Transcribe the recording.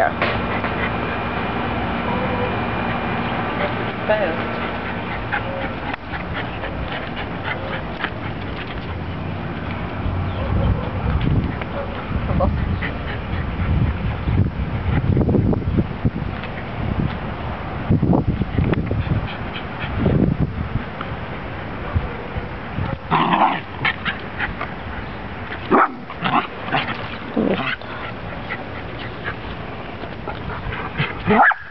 go. Fast. Mm-hmm.